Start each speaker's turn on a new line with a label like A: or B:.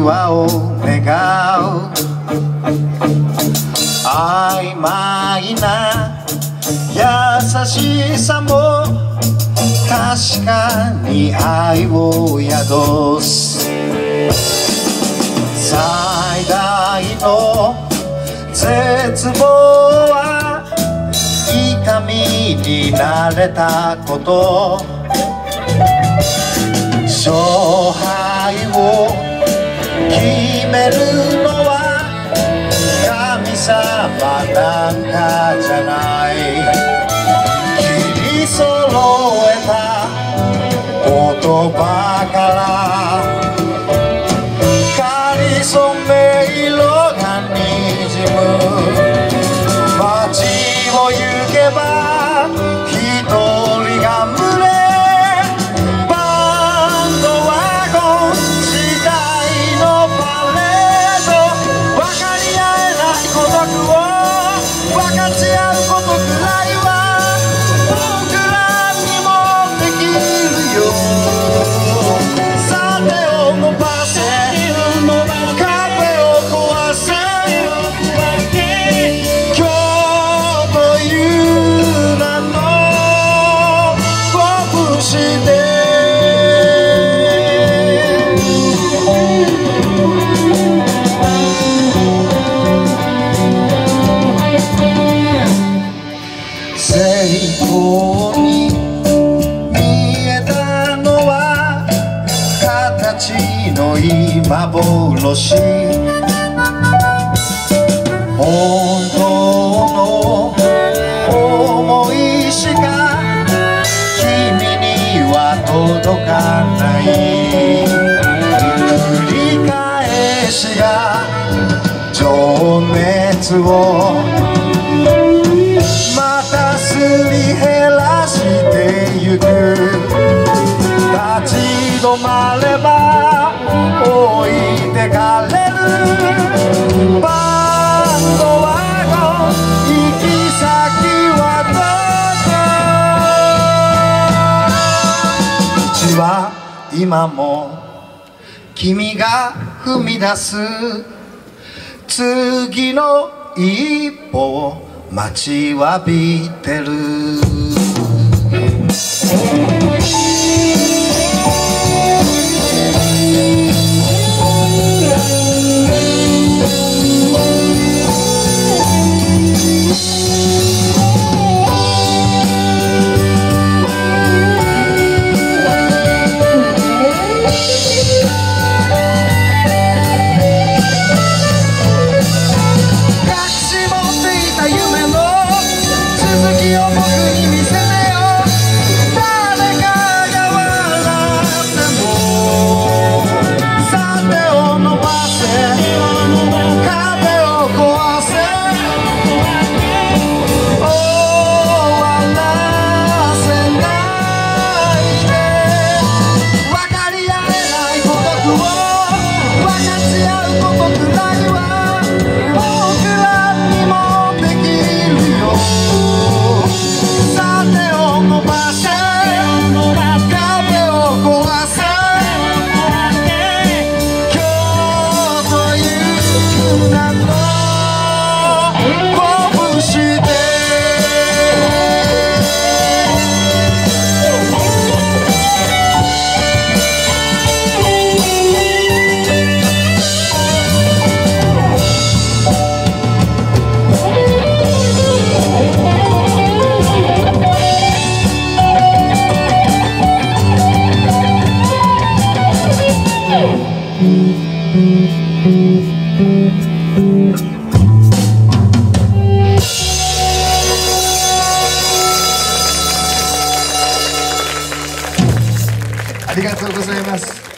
A: 和を願う。曖昧な優しさも確かに愛を宿す。最大の絶望は痛みに慣れたこと。勝敗をめるのは神様なんかじゃない。切り揃えた本当の思いしか君には届かない。繰り返しが情熱をまたすり減らしてゆく。止まれば置いてかれるバンドワゴン行き先はどこ道は今も君が踏み出す。次の一歩を待ちわびてる。Thank mm -hmm. you. ありがとうございます。